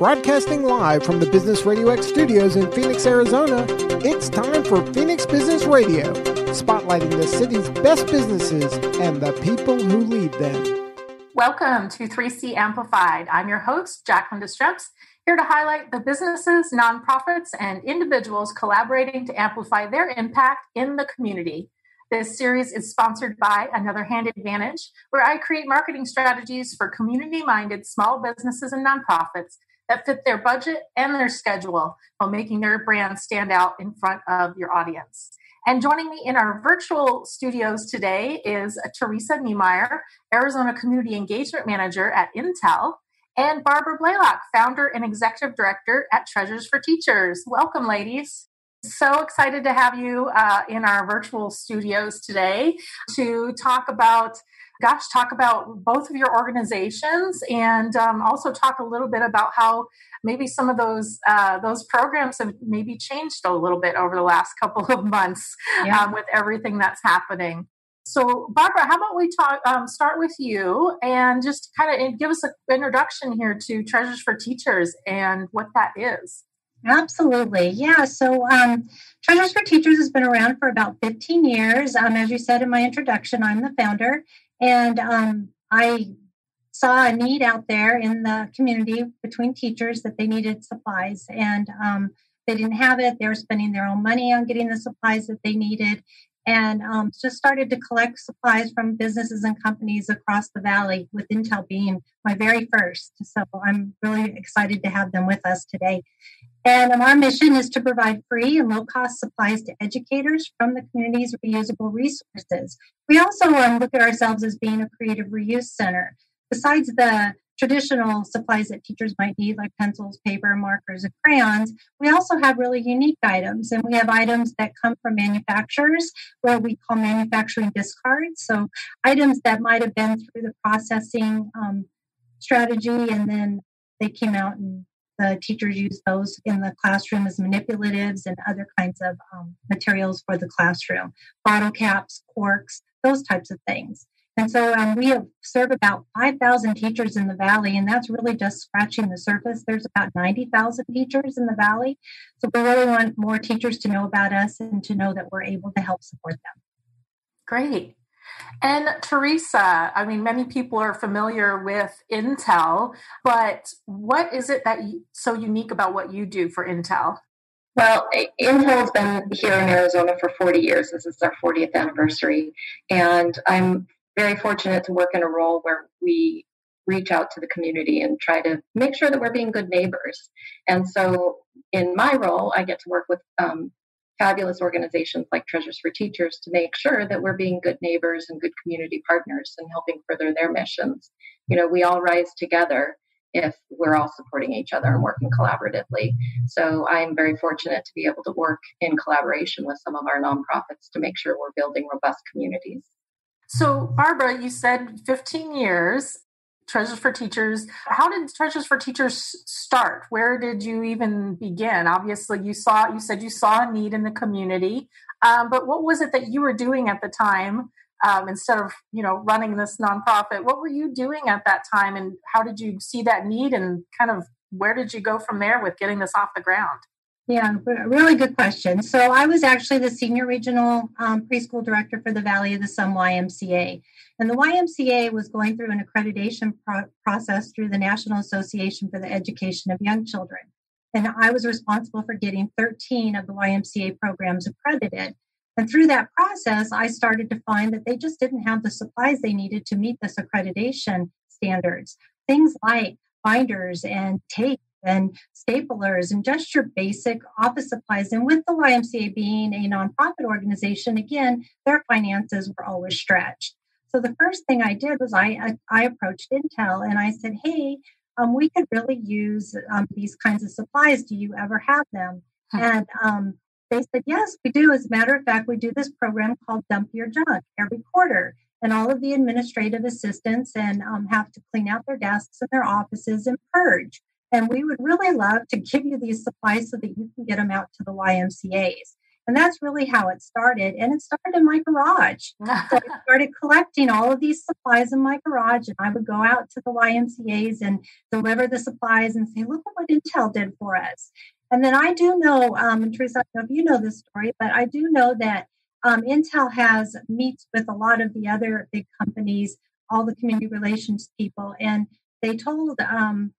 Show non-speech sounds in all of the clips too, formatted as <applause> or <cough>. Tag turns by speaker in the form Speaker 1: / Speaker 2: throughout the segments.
Speaker 1: Broadcasting live from the Business Radio X studios in Phoenix, Arizona, it's time for Phoenix Business Radio, spotlighting the city's best businesses and the people who lead them.
Speaker 2: Welcome to 3C Amplified. I'm your host, Jacqueline Destreps, here to highlight the businesses, nonprofits, and individuals collaborating to amplify their impact in the community. This series is sponsored by Another Hand Advantage, where I create marketing strategies for community minded small businesses and nonprofits that fit their budget and their schedule while making their brand stand out in front of your audience. And joining me in our virtual studios today is Theresa Niemeyer, Arizona Community Engagement Manager at Intel, and Barbara Blalock, founder and executive director at Treasures for Teachers. Welcome, ladies. So excited to have you uh, in our virtual studios today to talk about gosh, talk about both of your organizations and um, also talk a little bit about how maybe some of those uh, those programs have maybe changed a little bit over the last couple of months yeah. um, with everything that's happening. So, Barbara, how about we talk? Um, start with you and just kind of give us an introduction here to Treasures for Teachers and what that is.
Speaker 3: Absolutely. Yeah. So, um, Treasures for Teachers has been around for about 15 years. Um, as you said in my introduction, I'm the founder, and um, I saw a need out there in the community between teachers that they needed supplies and um, they didn't have it. They were spending their own money on getting the supplies that they needed and um, just started to collect supplies from businesses and companies across the valley, with Intel being my very first. So I'm really excited to have them with us today. And our mission is to provide free and low cost supplies to educators from the community's reusable resources. We also um, look at ourselves as being a creative reuse center. Besides the traditional supplies that teachers might need, like pencils, paper, markers, and crayons, we also have really unique items. And we have items that come from manufacturers, where we call manufacturing discards. So, items that might have been through the processing um, strategy and then they came out and the teachers use those in the classroom as manipulatives and other kinds of um, materials for the classroom bottle caps corks those types of things and so um, we have serve about 5,000 teachers in the valley, and that's really just scratching the surface. There's about 90,000 teachers in the valley. So we really want more teachers to know about us and to know that we're able to help support them.
Speaker 2: Great. And Theresa, I mean, many people are familiar with Intel, but what is it that you, so unique about what you do for Intel?
Speaker 4: Well, Intel's been here in Arizona for 40 years. This is our 40th anniversary. And I'm very fortunate to work in a role where we reach out to the community and try to make sure that we're being good neighbors. And so, in my role, I get to work with um, fabulous organizations like Treasures for Teachers to make sure that we're being good neighbors and good community partners and helping further their missions. You know, we all rise together if we're all supporting each other and working collaboratively. So I'm very fortunate to be able to work in collaboration with some of our nonprofits to make sure we're building robust communities.
Speaker 2: So, Barbara, you said 15 years, Treasures for Teachers. How did Treasures for Teachers start? Where did you even begin? Obviously, you saw, you said you saw a need in the community, um, but what was it that you were doing at the time um, instead of, you know, running this nonprofit? What were you doing at that time, and how did you see that need, and kind of where did you go from there with getting this off the ground?
Speaker 3: Yeah, really good question. So I was actually the senior regional um, preschool director for the Valley of the Sun YMCA. And the YMCA was going through an accreditation pro- process through the National Association for the Education of Young Children. And I was responsible for getting 13 of the YMCA programs accredited. And through that process, I started to find that they just didn't have the supplies they needed to meet this accreditation standards. Things like binders and tape and staplers and just your basic office supplies. And with the YMCA being a nonprofit organization, again, their finances were always stretched. So the first thing I did was I I, approached Intel and I said, "Hey, um, we could really use um, these kinds of supplies. Do you ever have them?" And um, they said, "Yes, we do." As a matter of fact, we do this program called Dump Your Junk every quarter, and all of the administrative assistants and um, have to clean out their desks and their offices and purge. And we would really love to give you these supplies so that you can get them out to the YMCAs. And that's really how it started. And it started in my garage. <laughs> so I started collecting all of these supplies in my garage. And I would go out to the YMCAs and deliver the supplies and say, look at what Intel did for us. And then I do know, um, and Theresa, I don't know if you know this story, but I do know that um, Intel has meets with a lot of the other big companies, all the community relations people, and they told um,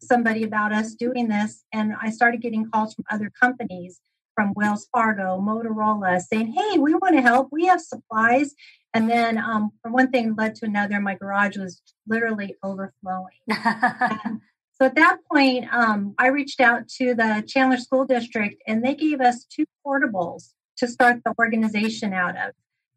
Speaker 3: somebody about us doing this. And I started getting calls from other companies from Wells Fargo, Motorola, saying, "Hey, we want to help. We have supplies." And then, um, from one thing led to another. My garage was literally overflowing. <laughs> so at that point, um, I reached out to the Chandler School District, and they gave us two portables to start the organization out of.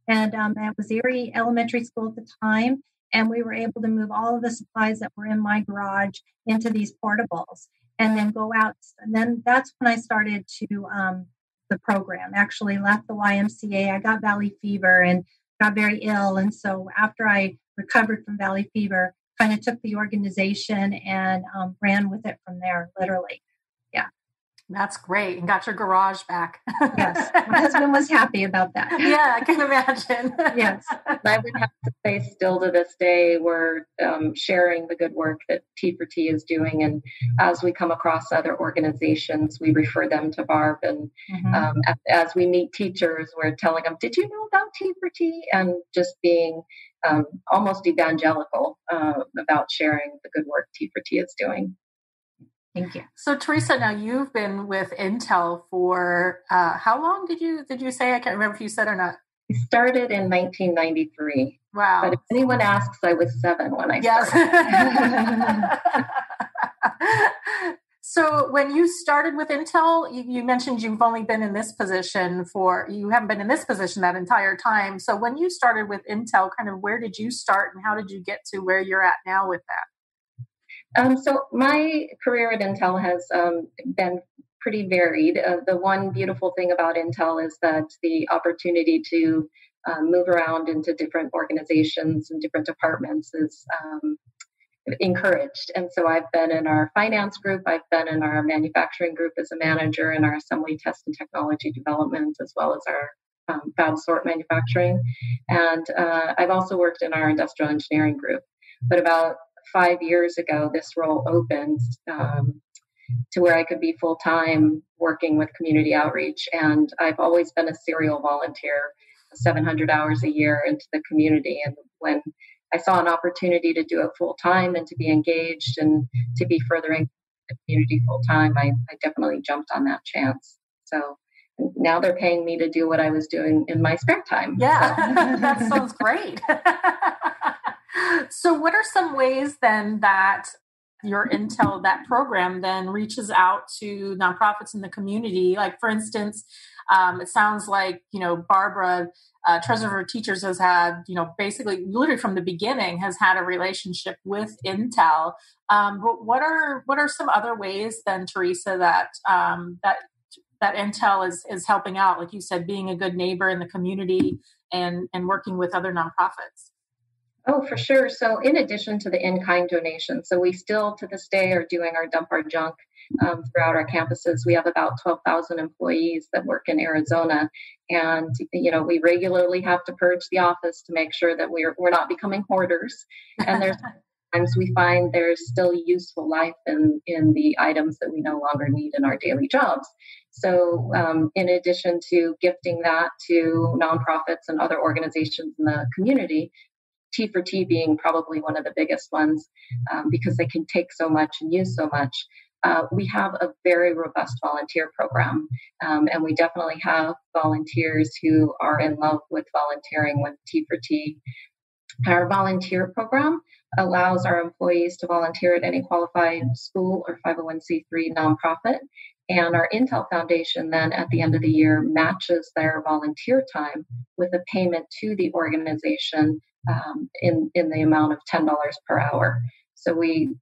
Speaker 3: And um, it was Erie Elementary School at the time, and we were able to move all of the supplies that were in my garage into these portables and then go out. And then that's when I started to um, the program. Actually, left the YMCA. I got valley fever and got very ill. And so after I recovered from valley fever, kind of took the organization and um, ran with it from there, literally.
Speaker 2: That's great. And got your garage back.
Speaker 3: yes. <laughs> My husband was happy about that.
Speaker 2: Yeah, I can imagine.
Speaker 3: yes.
Speaker 4: I would have to say, still to this day, we're um, sharing the good work that T for T is doing. And as we come across other organizations, we refer them to Barb. And mm-hmm. um, as we meet teachers, we're telling them, Did you know about T for T? And just being um, almost evangelical uh, about sharing the good work T for T is doing.
Speaker 3: Thank you.
Speaker 2: So Theresa, now you've been with Intel for uh, how long did you did you say? I can't remember if you said or not.
Speaker 4: We started in 1993.
Speaker 2: Wow.
Speaker 4: But if anyone asks, I was seven when I yes.
Speaker 2: started. <laughs> so when you started with Intel, you, you, mentioned you've only been in this position for you haven't been in this position that entire time. So when you started with Intel, kind of where did you start and how did you get to where you're at now with that?
Speaker 4: Um, so my career at Intel has um, been pretty varied. Uh, the one beautiful thing about Intel is that the opportunity to um, move around into different organizations and different departments is um, encouraged. And so I've been in our finance group, I've been in our manufacturing group as a manager, in our assembly test and technology development, as well as our um, fab sort manufacturing. And uh, I've also worked in our industrial engineering group. But about five years ago, this role opened um, to where I could be full time working with community outreach. And I've always been a serial volunteer, 700 hours a year into the community. And when I saw an opportunity to do it full time and to be engaged and to be furthering the community full time, I, I definitely jumped on that chance. So now they're paying me to do what I was doing in my spare time.
Speaker 2: Yeah, <laughs> <laughs> that sounds great. <laughs> so, what are some ways then that your Intel, that program, then reaches out to nonprofits in the community? Like, for instance, um, it sounds like you know Barbara, uh, Treasure for Teachers, has had you know basically literally from the beginning has had a relationship with Intel. Um, but what are what are some other ways then, Theresa, that um, that that Intel is is helping out? Like you said, being a good neighbor in the community and and working with other nonprofits.
Speaker 4: Oh, for sure. So, in addition to the in kind donations, so we still to this day are doing our dump our junk um, throughout our campuses. We have about 12,000 employees that work in Arizona. And, you know, we regularly have to purge the office to make sure that we're, we're not becoming hoarders. And there's <laughs> times we find there's still useful life in, in the items that we no longer need in our daily jobs. So, um, in addition to gifting that to nonprofits and other organizations in the community, T for T being probably one of the biggest ones um, because they can take so much and use so much. Uh, we have a very robust volunteer program, um, and we definitely have volunteers who are in love with volunteering with T for T. Our volunteer program allows our employees to volunteer at any qualified school or 501c3 nonprofit. And our Intel Foundation then at the end of the year matches their volunteer time with a payment to the organization um, in, in the amount of $10 per hour. So we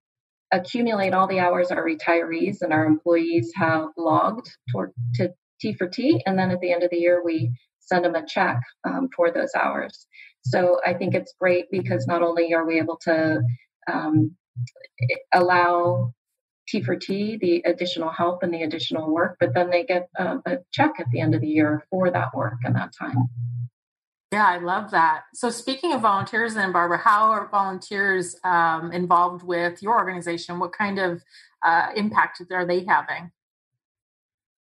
Speaker 4: accumulate all the hours our retirees and our employees have logged toward, to T for T. And then at the end of the year, we send them a check um, for those hours. So I think it's great because not only are we able to um, allow T for T, the additional help and the additional work, but then they get uh, a check at the end of the year for that work and that time.
Speaker 2: Yeah, I love that. So, speaking of volunteers, then Barbara, how are volunteers um, involved with your organization? What kind of uh, impact are they having?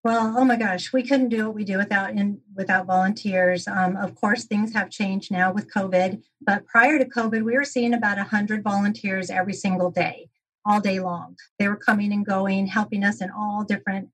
Speaker 3: Well, oh my gosh, we couldn't do what we do without in without volunteers. Um, of course, things have changed now with COVID, but prior to COVID, we were seeing about hundred volunteers every single day, all day long. They were coming and going, helping us in all different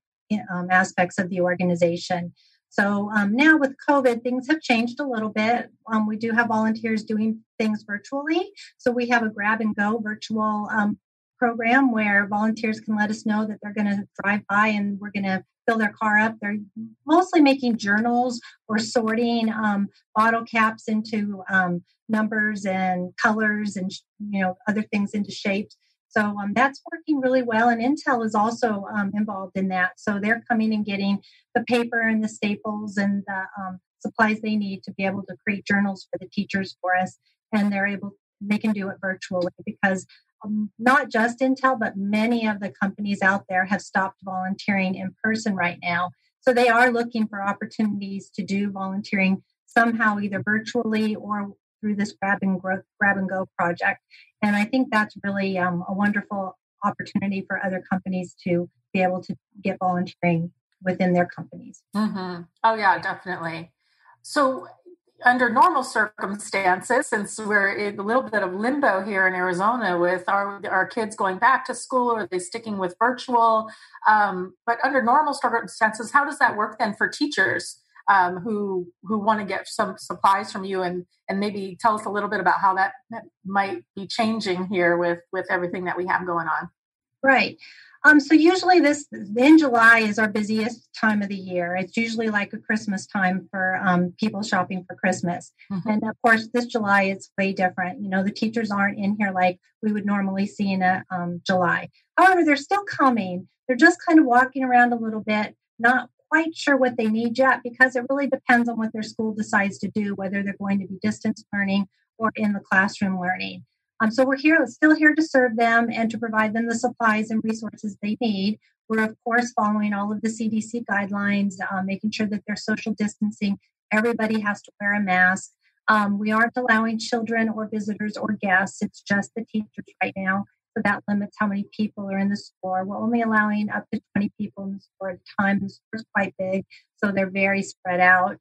Speaker 3: um, aspects of the organization. So um, now with COVID, things have changed a little bit. Um, we do have volunteers doing things virtually. So we have a grab and go virtual um, program where volunteers can let us know that they're going to drive by and we're going to fill their car up. They're mostly making journals or sorting um, bottle caps into um, numbers and colors and you know other things into shapes. So um, that's working really well. And Intel is also um, involved in that. So they're coming and getting the paper and the staples and the um, supplies they need to be able to create journals for the teachers for us. And they're able, they can do it virtually because um, not just Intel, but many of the companies out there have stopped volunteering in person right now. So they are looking for opportunities to do volunteering somehow, either virtually or through this grab and grab and go project. And I think that's really um, a wonderful opportunity for other companies to be able to get volunteering within their companies.
Speaker 2: Mm-hmm. Oh, yeah, definitely. So, under normal circumstances, since we're in a little bit of limbo here in Arizona with our our kids going back to school, or are they sticking with virtual? Um, but under normal circumstances, how does that work then for teachers? Um, who who want to get some supplies from you and and maybe tell us a little bit about how that, that might be changing here with with everything that we have going on
Speaker 3: right um, so usually this in July is our busiest time of the year. It's usually like a Christmas time for um, people shopping for Christmas. Mm-hmm. And of course, this July it's way different. You know, the teachers aren't in here like we would normally see in a um, July. However, they're still coming. They're just kind of walking around a little bit, not quite sure what they need yet because it really depends on what their school decides to do, whether they're going to be distance learning or in the classroom learning. Um, so we're here, still here to serve them and to provide them the supplies and resources they need. We're of course following all of the CDC guidelines, um, making sure that they're social distancing. Everybody has to wear a mask. Um, we aren't allowing children or visitors or guests. It's just the teachers right now. So that limits how many people are in the store. We're only allowing up to 20 people in the store at a time. The store is quite big, so they're very spread out.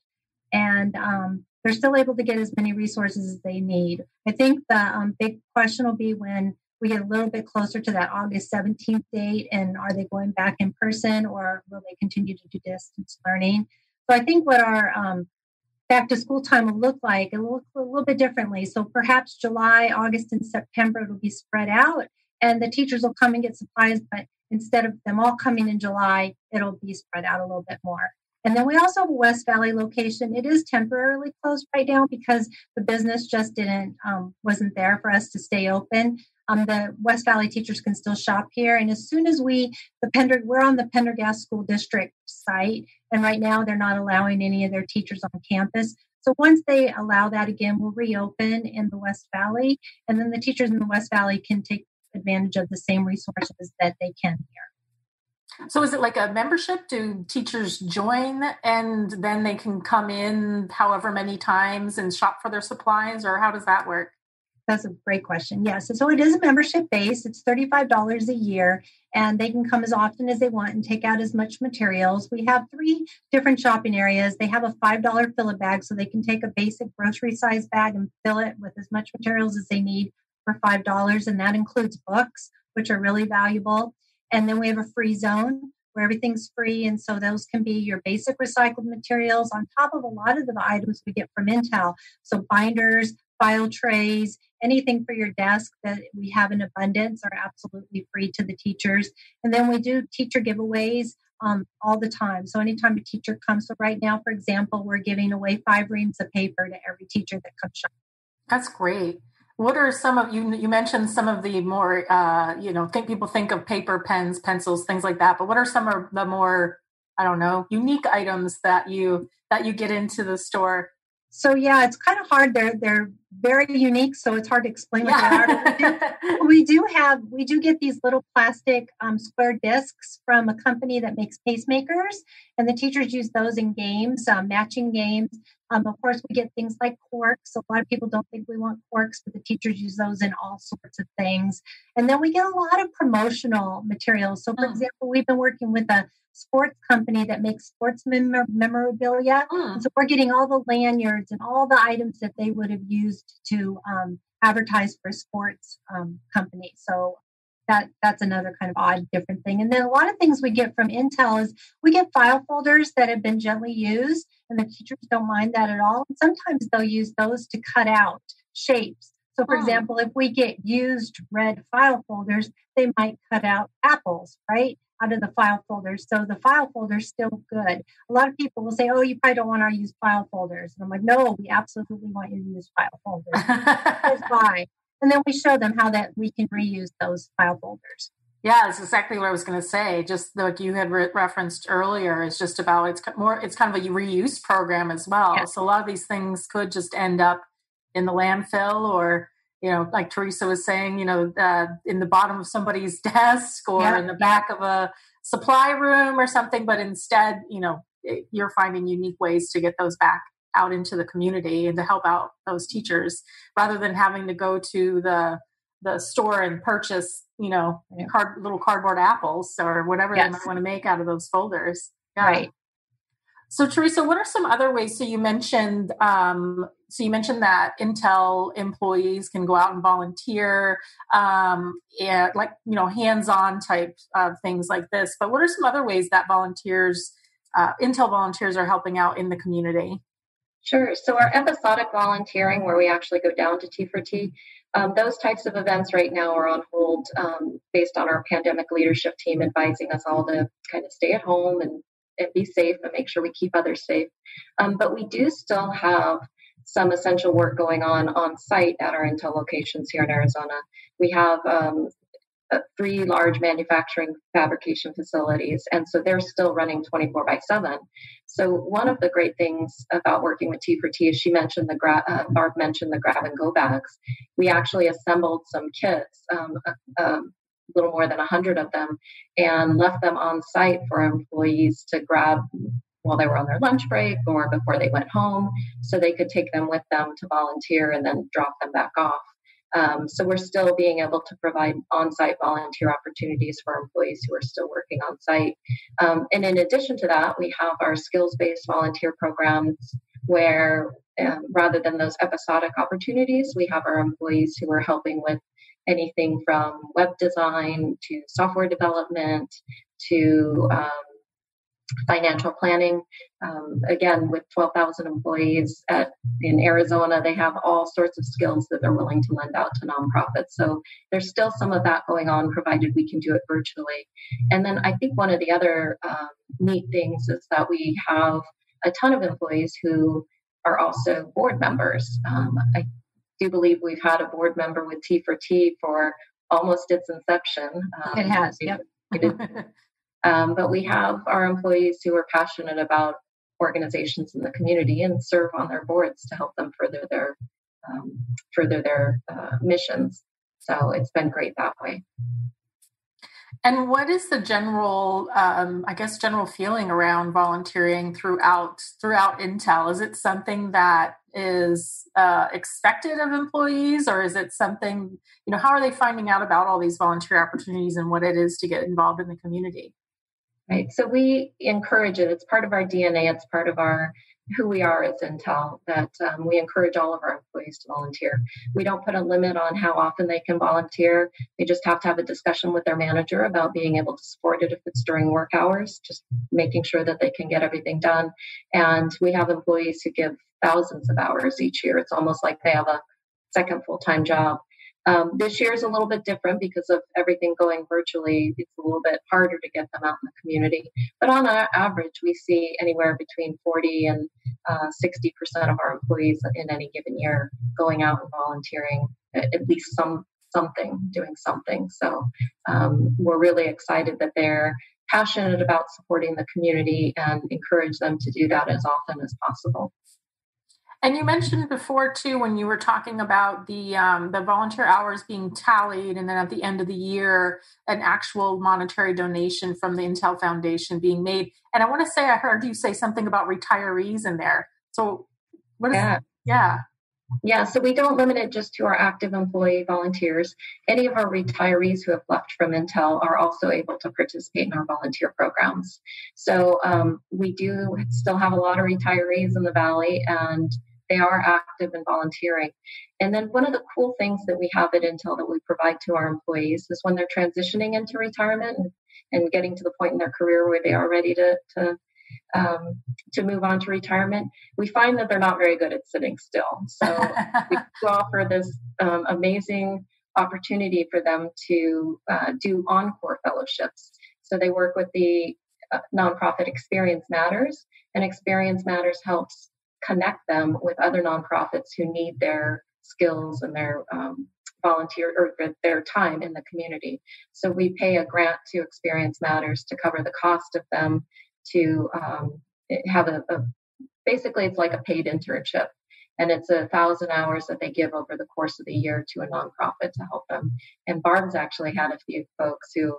Speaker 3: And um, they're still able to get as many resources as they need. I think the um, big question will be when we get a little bit closer to that August 17th date and are they going back in person or will they continue to do distance learning? So I think what our um, back to school time will look like, it will look a little bit differently. So perhaps July, August, and September it'll be spread out and the teachers will come and get supplies, but instead of them all coming in July, it'll be spread out a little bit more. And then we also have a West Valley location. It is temporarily closed right now because the business just didn't um, wasn't there for us to stay open. Um, the West Valley teachers can still shop here, and as soon as we the Pender we're on the Pendergast School District site, and right now they're not allowing any of their teachers on campus. So once they allow that again, we'll reopen in the West Valley, and then the teachers in the West Valley can take advantage of the same resources that they can here.
Speaker 2: So is it like a membership? Do teachers join and then they can come in however many times and shop for their supplies or how does that work?
Speaker 3: That's a great question. Yes. So it is a membership base. It's $35 a year and they can come as often as they want and take out as much materials. We have three different shopping areas. They have a $5 fill it bag so they can take a basic grocery size bag and fill it with as much materials as they need for $5, and that includes books, which are really valuable. And then we have a free zone where everything's free. And so those can be your basic recycled materials on top of a lot of the items we get from Intel. So binders, file trays, anything for your desk that we have in abundance are absolutely free to the teachers. And then we do teacher giveaways um, all the time. So anytime a teacher comes, so right now, for example, we're giving away five reams of paper to every teacher that comes shop.
Speaker 2: That's great. What are some of you? You mentioned some of the more, uh, you know, think people think of paper, pens, pencils, things like that. But what are some of the more, I don't know, unique items that you that you get into the store?
Speaker 3: So yeah, it's kind of hard. They're they're very unique, so it's hard to explain what yeah. they are. We do, we do have we do get these little plastic um, square discs from a company that makes pacemakers, and the teachers use those in games, um, matching games. Um, of course, we get things like corks. A lot of people don't think we want corks, but the teachers use those in all sorts of things. And then we get a lot of promotional materials. So, for mm. example, we've been working with a sports company that makes sports mem- memorabilia. Mm. So we're getting all the lanyards and all the items that they would have used to um, advertise for a sports um, company. So that that's another kind of odd different thing. And then a lot of things we get from intel is we get file folders that have been gently used and the teachers don't mind that at all. And sometimes they'll use those to cut out shapes. So for oh. example if we get used red file folders they might cut out apples right out of the file folders. So the file folder's still good. A lot of people will say oh you probably don't want our used file folders. And i'm like no we absolutely want your used file folders. <laughs> Why and then we show them how that we can reuse those file folders.
Speaker 2: Yeah, that's exactly what I was going to say. Just like you had re- referenced earlier, it's just about it's more. It's kind of a reuse program as well. Yes. So a lot of these things could just end up in the landfill, or you know, like Theresa was saying, you know, uh, in the bottom of somebody's <laughs> desk, or yeah. in the back of a supply room or something. But instead, you know, you're finding unique ways to get those back out into the community and to help out those teachers rather than having to go to the the store and purchase you know yeah. card, little cardboard apples or whatever yes. they might want to make out of those folders
Speaker 3: yeah. right
Speaker 2: so theresa what are some other ways so you mentioned um, so you mentioned that intel employees can go out and volunteer um, and like you know hands-on type of things like this but what are some other ways that volunteers uh, intel volunteers are helping out in the community
Speaker 4: Sure. So our episodic volunteering, where we actually go down to T4T, um, those types of events right now are on hold um, based on our pandemic leadership team advising us all to kind of stay at home and, and be safe and make sure we keep others safe. Um, but we do still have some essential work going on on site at our Intel locations here in Arizona. We have um, three large manufacturing fabrication facilities, and so they're still running 24 by 7. So one of the great things about working with T4T is she mentioned the gra- uh, Barb mentioned the grab and go bags. We actually assembled some kits, um, a, a little more than 100 of them, and left them on site for employees to grab while they were on their lunch break or before they went home, so they could take them with them to volunteer and then drop them back off. Um, so we're still being able to provide on-site volunteer opportunities for employees who are still working on site. Um, and in addition to that, we have our skills-based volunteer programs where um, rather than those episodic opportunities, we have our employees who are helping with anything from web design to software development to um, financial planning. Um, again, with 12,000 employees at, in Arizona, they have all sorts of skills that they're willing to lend out to nonprofits. So there's still some of that going on, provided we can do it virtually. And then I think one of the other um, neat things is that we have a ton of employees who are also board members. Um, I do believe we've had a board member with T4T for almost its inception.
Speaker 3: it has, yep. <laughs>
Speaker 4: Um, but we have our employees who are passionate about organizations in the community and serve on their boards to help them further their um, further their uh, missions. So it's been great that way.
Speaker 2: And what is the general, um, I guess, general feeling around volunteering throughout throughout Intel? Is it something that is uh, expected of employees, or is it something you know? How are they finding out about all these volunteer opportunities and what it is to get involved in the community?
Speaker 4: Right? So we encourage it. It's part of our DNA. It's part of our who we are as Intel that um, we encourage all of our employees to volunteer. We don't put a limit on how often they can volunteer. They just have to have a discussion with their manager about being able to support it if it's during work hours, just making sure that they can get everything done. And we have employees who give thousands of hours each year. It's almost like they have a second full time job. Um, this year is a little bit different because of everything going virtually. It's a little bit harder to get them out in the community. But on average, we see anywhere between 40 and uh, 60% of our employees in any given year going out and volunteering at least some something, doing something. So um, we're really excited that they're passionate about supporting the community and encourage them to do that as often as possible.
Speaker 2: And you mentioned before too, when you were talking about the um, the volunteer hours being tallied, and then at the end of the year, an actual monetary donation from the Intel Foundation being made. And I want to say I heard you say something about retirees in there. So, what is yeah. yeah.
Speaker 4: Yeah, so we don't limit it just to our active employee volunteers. Any of our retirees who have left from Intel are also able to participate in our volunteer programs. So um, we do still have a lot of retirees in the Valley, and they are active and volunteering. And then one of the cool things that we have at Intel that we provide to our employees is when they're transitioning into retirement and, and getting to the point in their career where they are ready to, to um, to move on to retirement, we find that they're not very good at sitting still. So we <laughs> offer this um, amazing opportunity for them to uh, do encore fellowships. So they work with the uh, nonprofit Experience Matters, and Experience Matters helps connect them with other nonprofits who need their skills and their um, volunteer or their time in the community. So we pay a grant to Experience Matters to cover the cost of them to um, have a, a, basically it's like a paid internship and it's a thousand hours that they give over the course of the year to a nonprofit to help them. And Barb's actually had a few folks who've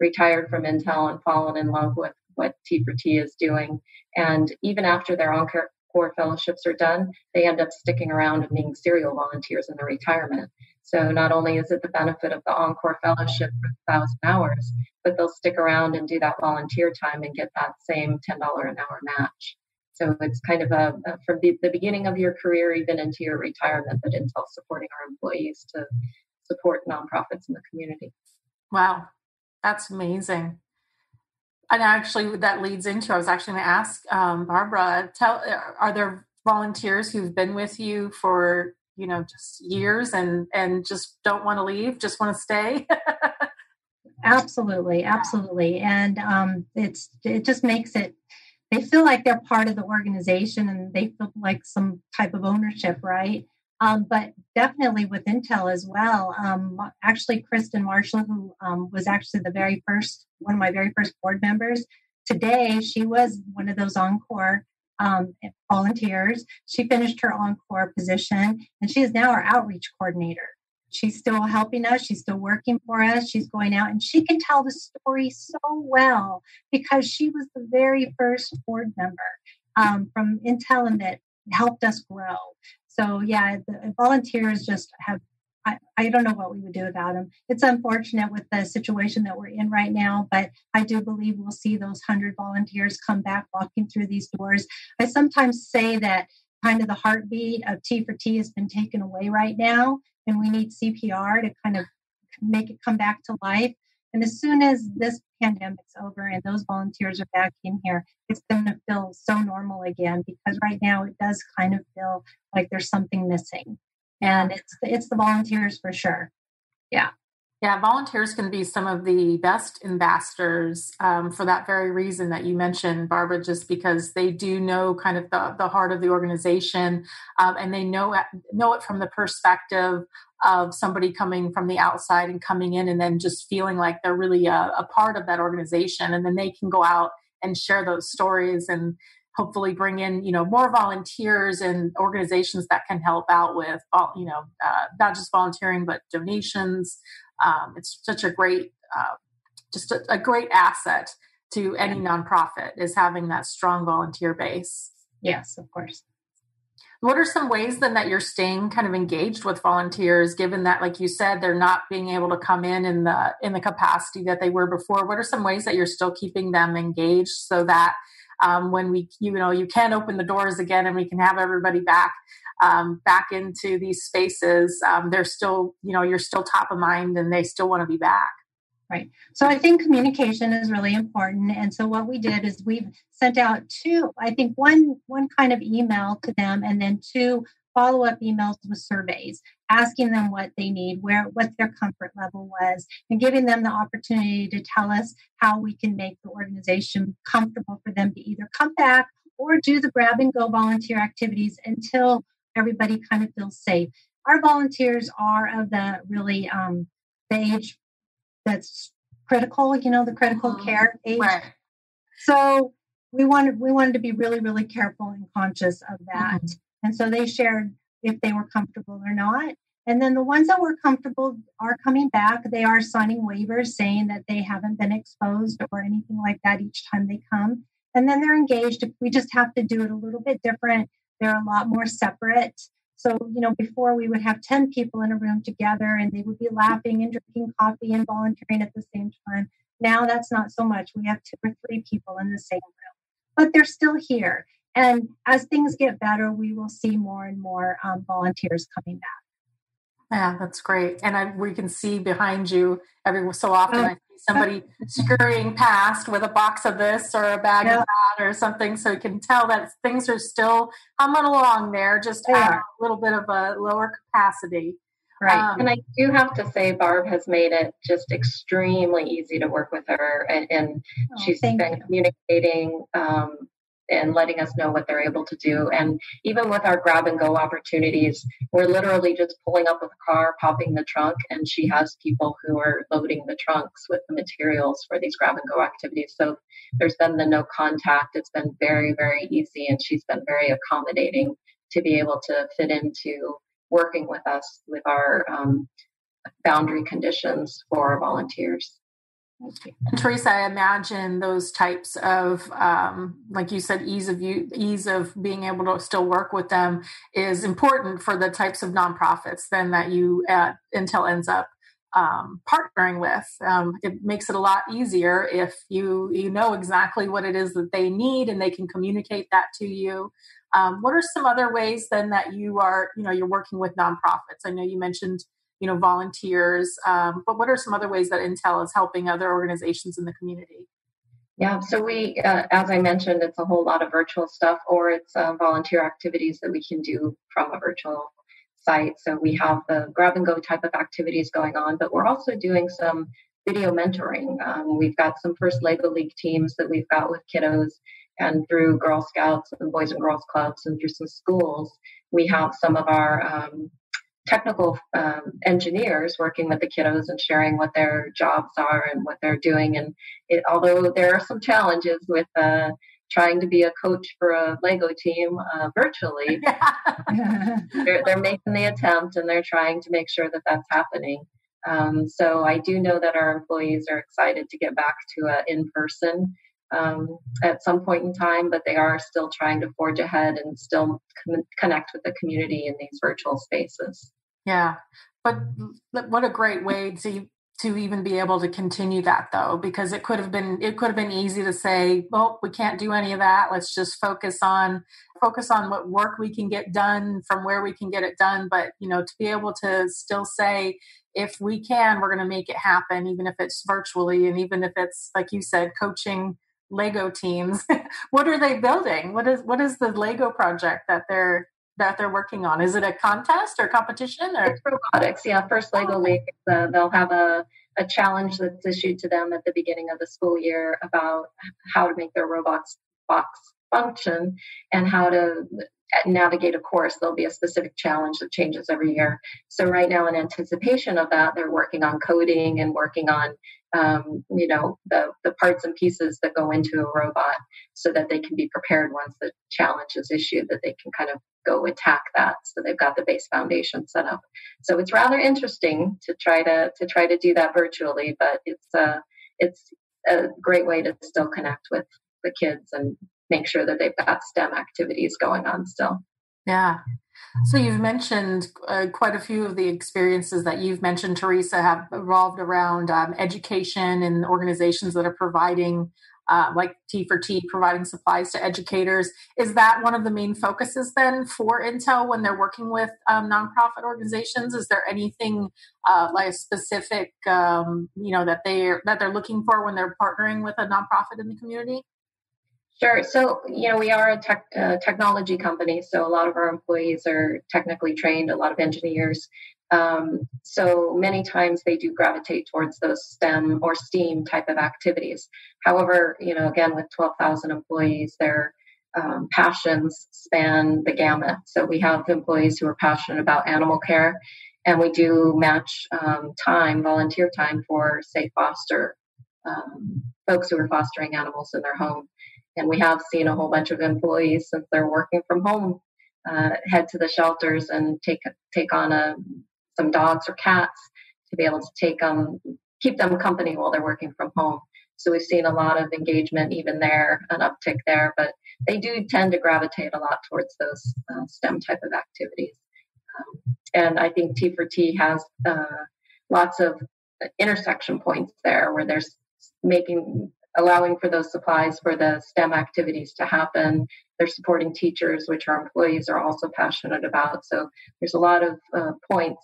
Speaker 4: retired from Intel and fallen in love with what T for T is doing. And even after their encore fellowships are done, they end up sticking around and being serial volunteers in their retirement. So not only is it the benefit of the Encore Fellowship for a thousand hours, but they'll stick around and do that volunteer time and get that same $10 an hour match. So it's kind of a, a from the, the beginning of your career, even into your retirement, that Intel's supporting our employees to support nonprofits in the community.
Speaker 2: Wow, that's amazing. And actually, that leads into I was actually going to ask um, Barbara. Tell, are there volunteers who've been with you for you know just years and and just don't want to leave just want to stay? <laughs>
Speaker 3: Absolutely absolutely. And um it's it just makes it they feel like they're part of the organization and they feel like some type of ownership right um, but definitely with Intel as well. Um, actually, Kristen Marshall, who um, was actually the very first, one of my very first board members, today she was one of those Encore um, volunteers. She finished her encore position and she is now our outreach coordinator. She's still helping us. She's still working for us. She's going out and she can tell the story so well because she was the very first board member um, from Intel and that helped us grow. So yeah, the uh, volunteers just have I, I don't know what we would do without them. It's unfortunate with the situation that we're in right now, but I do believe we'll see those 100 volunteers come back walking through these doors. I sometimes say that kind of the heartbeat of T for T has been taken away right now, and we need CPR to kind of make it come back to life. And as soon as this pandemic's over and those volunteers are back in here, it's going to feel so normal again because right now it does kind of feel like there's something missing. And it's it's the volunteers for sure. Yeah
Speaker 2: yeah volunteers can be some of the best ambassadors um, for that very reason that you mentioned barbara just because they do know kind of the, the heart of the organization um, and they know know it from the perspective of somebody coming from the outside and coming in and then just feeling like they're really a, a part of that organization and then they can go out and share those stories and hopefully bring in you know more volunteers and organizations that can help out with you know uh, not just volunteering but donations um, it's such a great uh, just a, a, great asset to any nonprofit is having that strong volunteer base.
Speaker 3: Yes of course
Speaker 2: what are some ways then that you're staying kind of engaged with volunteers given that like you said they're not being able to come in in the in the capacity that they were before? What are some ways that you're still keeping them engaged so that um, when we you know you can open the doors again and we can have everybody back um, back into these spaces um, they're still you know you're still top of mind and they still want to be back
Speaker 3: right so i think communication is really important and so what we did is we've sent out two i think one one kind of email to them and then two follow up emails with surveys, asking them what they need, where what their comfort level was, and giving them the opportunity to tell us how we can make the organization comfortable for them to either come back or do the grab and go volunteer activities until everybody kind of feels safe. Our volunteers are of the really um, the age that's critical, you know, the critical mm-hmm. care age. Right. So we wanted we wanted to be really really careful and conscious of that. Mm-hmm And so they shared if they were comfortable or not. And then the ones that were comfortable are coming back. They are signing waivers saying that they haven't been exposed or anything like that each time they come. And then they're engaged. We just have to do it a little bit different. They're a lot more separate. So, you know, before we would have 10 people in a room together and they would be laughing and drinking coffee and volunteering at the same time. Now that's not so much. We have two or three people in the same room, but they're still here. And as things get better, we will see more and more um, volunteers coming back.
Speaker 2: Yeah, that's great. And I, we can see behind you every so often. Oh. I see somebody scurrying past with a box of this or a bag yeah. of that or something, so you can tell that things are still humming along there, just at a little bit of a lower capacity.
Speaker 4: Right. Um, and I do have to say, Barb has made it just extremely easy to work with her, and, and oh, she's been you. communicating um, and letting us know what they're able to do. And even with our grab and go opportunities, we're literally just pulling up with a car, popping the trunk, and she has people who are loading the trunks with the materials for these grab and go activities. So there's been the no contact. It's been very, very easy, and she's been very accommodating to be able to fit into working with us with our um, boundary conditions for volunteers.
Speaker 2: And Theresa, I imagine those types of, um, like you said, ease of you, ease of being able to still work with them is important for the types of nonprofits then that you at Intel ends up um, partnering with. Um, it makes it a lot easier if you you know exactly what it is that they need and they can communicate that to you. Um, what are some other ways then that you are you know you're working with nonprofits? I know you mentioned you know volunteers um, but what are some other ways that intel is helping other organizations in the community?
Speaker 4: Yeah so we uh, as i mentioned it's a whole lot of virtual stuff or it's uh, volunteer activities that we can do from a virtual site. So we have the grab and go type of activities going on but we're also doing some video mentoring. Um, we've got some first lego league teams that we've got with kiddos and through girl scouts and boys and girls clubs and through some schools we have some of our um, technical um, engineers working with the kiddos and sharing what their jobs are and what they're doing. And it, although there are some challenges with uh, trying to be a coach for a Lego team uh, virtually, <laughs> <laughs> they're, they're, making the attempt and they're trying to make sure that that's happening. Um, so I do know that our employees are excited to get back to a in person. Um, at some point in time, but they are still trying to forge ahead and still con- connect with the community in these virtual spaces.
Speaker 2: Yeah, but what a great way to to even be able to continue that though because it could have been it could have been easy to say well we can't do any of that. Let's just focus on focus on what work we can get done from where we can get it done. But you know to be able to still say if we can we're going to make it happen even if it's virtually and even if it's like you said coaching lego teams <laughs> what are they building what is what is the lego project that they're that they're working on? Is it a contest or competition? Or?
Speaker 4: It's robotics. Yeah, First Lego oh. League. Uh, they'll have a, a challenge that's issued to them at the beginning of the school year about how to make their robots box function and how to navigate a course. There'll be a specific challenge that changes every year. So right now, in anticipation of that, they're working on coding and working on um, you know the the parts and pieces that go into a robot so that they can be prepared once the challenge is issued that they can kind of go attack that. So they've got the base foundation set up. So it's rather interesting to try to to try to do that virtually but it's a uh, it's a great way to still connect with the kids and make sure that they've got stem activities going on still
Speaker 2: yeah so you've mentioned uh, quite a few of the experiences that you've mentioned, Theresa, have revolved around um, education and organizations that are providing, uh, like T for T, providing supplies to educators. Is that one of the main focuses then for Intel when they're working with um, nonprofit organizations? Is there anything uh, like specific, um, you know, that they that they're looking for when they're partnering with a nonprofit in the community?
Speaker 4: Sure. So, you know, we are a tech, uh, technology company, so a lot of our employees are technically trained, a lot of engineers. Um, so many times they do gravitate towards those STEM or STEAM type of activities. However, you know, again, with 12,000 employees, their um, passions span the gamut. So we have employees who are passionate about animal care, and we do match um, time, volunteer time for, say, foster um, folks who are fostering animals in their home. And we have seen a whole bunch of employees since they're working from home uh, head to the shelters and take take on a, some dogs or cats to be able to take them, keep them company while they're working from home. So we've seen a lot of engagement even there, an uptick there, but they do tend to gravitate a lot towards those uh, STEM type of activities. Um, and I think T for T has uh, lots of intersection points there where there's making allowing for those supplies for the STEM activities to happen. They're supporting teachers, which our employees are also passionate about. So there's a lot of uh, points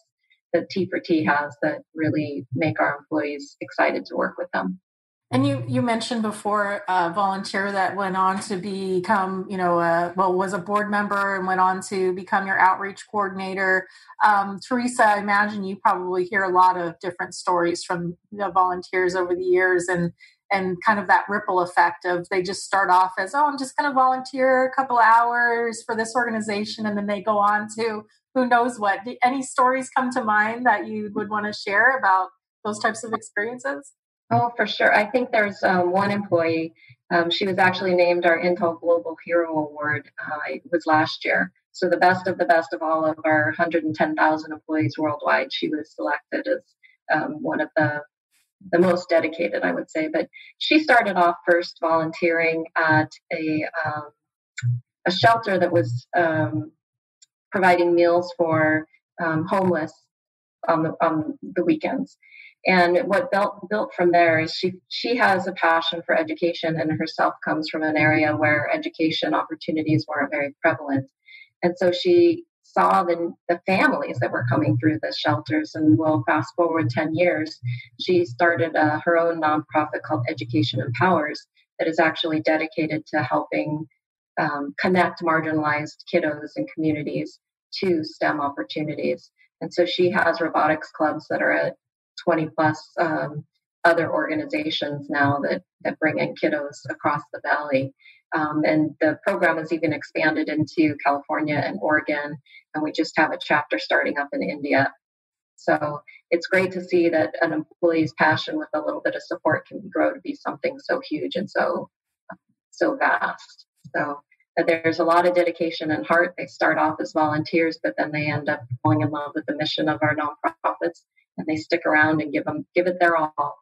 Speaker 4: that T for T has that really make our employees excited to work with them.
Speaker 2: And you you mentioned before a volunteer that went on to become, you know, uh, well, was a board member and went on to become your outreach coordinator. Um, Theresa, I imagine you probably hear a lot of different stories from the volunteers over the years, and and kind of that ripple effect of they just start off as, oh, I'm just going to volunteer a couple hours for this organization, and then they go on to who knows what. Any stories come to mind that you would want to share about those types of experiences?
Speaker 4: Oh, for sure. I think there's um, one employee. Um, she was actually named our Intel Global Hero Award. Uh, it was last year. So the best of the best of all of our 110,000 employees worldwide, she was selected as um, one of the the most dedicated, I would say. But she started off first volunteering at a um, a shelter that was um, providing meals for um, homeless on the on the weekends. And what built built from there is she she has a passion for education and herself comes from an area where education opportunities weren't very prevalent. And so she saw the, the families that were coming through the shelters and well fast forward 10 years she started uh, her own nonprofit called education empowers that is actually dedicated to helping um, connect marginalized kiddos and communities to stem opportunities and so she has robotics clubs that are at 20 plus um, other organizations now that, that bring in kiddos across the valley. Um, and the program has even expanded into California and Oregon. And we just have a chapter starting up in India. So it's great to see that an employee's passion with a little bit of support can grow to be something so huge and so so vast. So there's a lot of dedication and heart. They start off as volunteers, but then they end up falling in love with the mission of our nonprofits and they stick around and give them give it their all.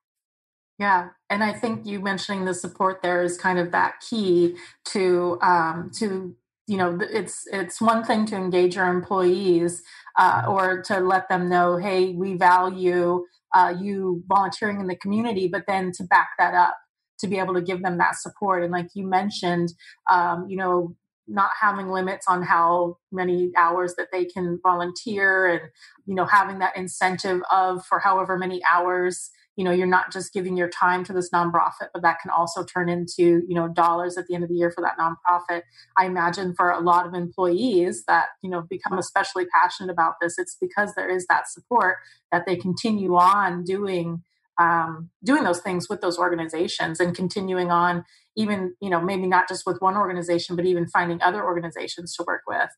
Speaker 2: Yeah, and I think you mentioning the support there is kind of that key to um, to you know it's it's one thing to engage your employees uh, or to let them know, hey, we value uh, you volunteering in the community, but then to back that up to be able to give them that support. And like you mentioned, um, you know, not having limits on how many hours that they can volunteer and you know having that incentive of for however many hours you know you're not just giving your time to this nonprofit but that can also turn into you know dollars at the end of the year for that nonprofit. I imagine for a lot of employees that you know become especially passionate about this it's because there is that support that they continue on doing um, doing those things with those organizations and continuing on even you know maybe not just with one organization but even finding other organizations to work with.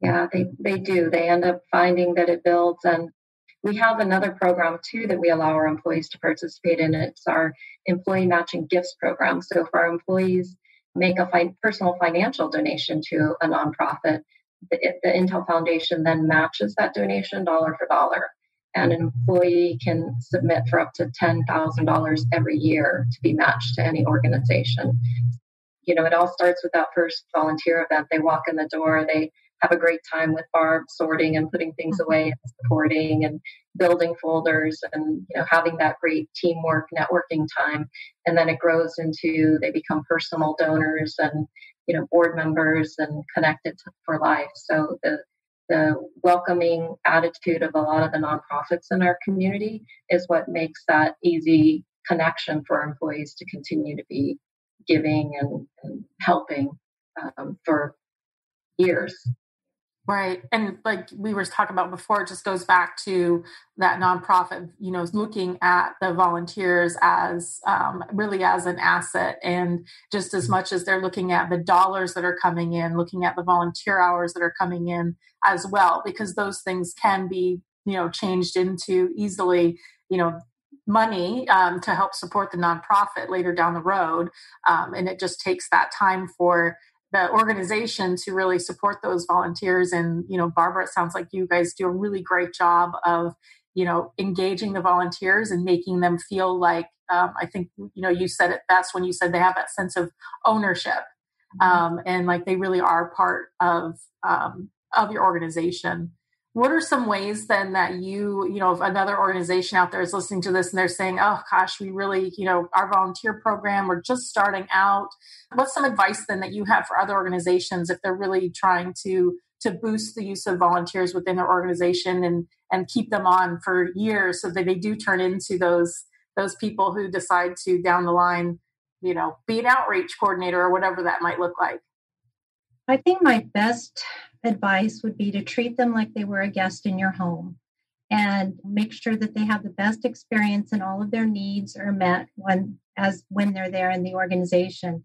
Speaker 4: Yeah they, they do. They end up finding that it builds and we have another program too that we allow our employees to participate in it's our employee matching gifts program so if our employees make a fi- personal financial donation to a nonprofit the, the intel foundation then matches that donation dollar for dollar and an employee can submit for up to $10,000 every year to be matched to any organization. You know, it all starts with that first volunteer event. They walk in the door, they have a great time with Barb sorting and putting things mm-hmm. away and supporting and building folders and you know having that great teamwork networking time and then it grows into they become personal donors and you know board members and connected for life so the the welcoming attitude of a lot of the nonprofits in our community is what makes that easy connection for employees to continue to be giving and, and helping um, for years.
Speaker 2: Right. And like we were talking about before, it just goes back to that nonprofit, you know, looking at the volunteers as um, really as an asset. And just as much as they're looking at the dollars that are coming in, looking at the volunteer hours that are coming in as well, because those things can be, you know, changed into easily, you know, money um, to help support the nonprofit later down the road. Um, and it just takes that time for the organization to really support those volunteers and you know barbara it sounds like you guys do a really great job of you know engaging the volunteers and making them feel like um, i think you know you said it best when you said they have that sense of ownership mm-hmm. um, and like they really are part of um, of your organization what are some ways then that you you know if another organization out there is listening to this and they're saying oh gosh we really you know our volunteer program we're just starting out. What's some advice then that you have for other organizations if they're really trying to to boost the use of volunteers within their organization and and keep them on for years so that they do turn into those those people who decide to down the line you know be an outreach coordinator or whatever that might look like?
Speaker 3: I think my best advice would be to treat them like they were a guest in your home and make sure that they have the best experience and all of their needs are met when as when they're there in the organization.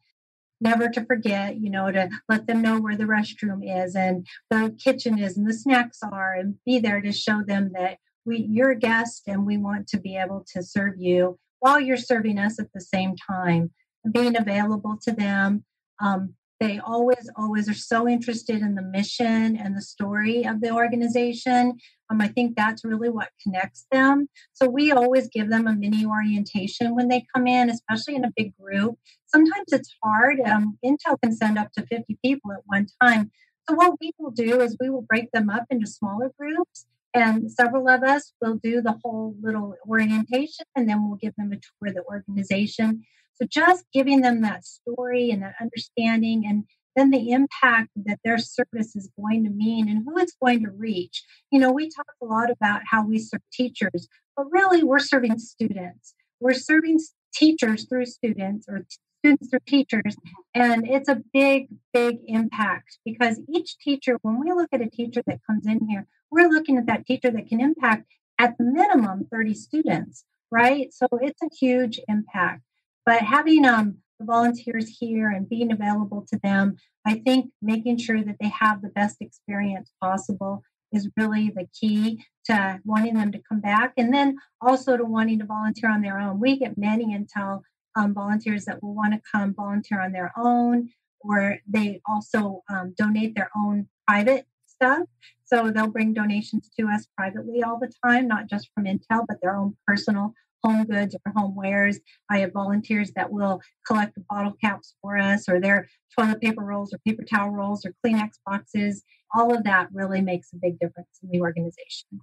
Speaker 3: Never to forget you know to let them know where the restroom is and the kitchen is and the snacks are and be there to show them that we you're a guest and we want to be able to serve you while you're serving us at the same time. Being available to them um, they always, always are so interested in the mission and the story of the organization. Um, I think that's really what connects them. So we always give them a mini orientation when they come in, especially in a big group. Sometimes it's hard. Um, Intel can send up to 50 people at one time. So what we will do is we will break them up into smaller groups and several of us will do the whole little orientation and then we'll give them a tour of the organization so just giving them that story and that understanding and then the impact that their service is going to mean and who it's going to reach. You know, we talk a lot about how we serve teachers, but really we're serving students. We're serving teachers through students or students through teachers. And it's a big, big impact because each teacher, when we look at a teacher that comes in here, we're looking at that teacher that can impact at the minimum 30 students, right? So it's a huge impact. But having um, the volunteers here and being available to them, I think making sure that they have the best experience possible is really the key to wanting them to come back and then also to wanting to volunteer on their own. We get many Intel um, volunteers that will want to come volunteer on their own or they also um, donate their own private stuff. So they'll bring donations to us privately all the time, not just from Intel, but their own personal home goods or home wares. I have volunteers that will collect the bottle caps for us or their toilet paper rolls or paper towel rolls or Kleenex boxes. All of that really makes a big difference in the organization.